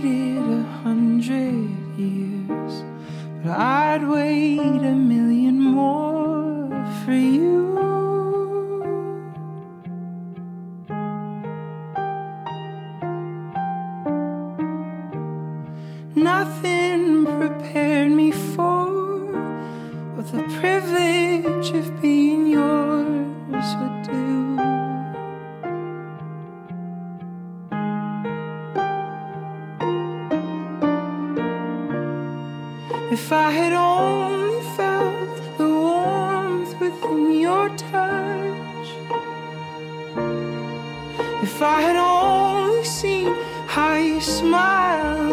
waited a hundred years, but I'd wait a million more for you. Nothing prepared me for the privilege of being. If I had only felt the warmth within your touch, if I had only seen how you smile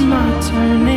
my turning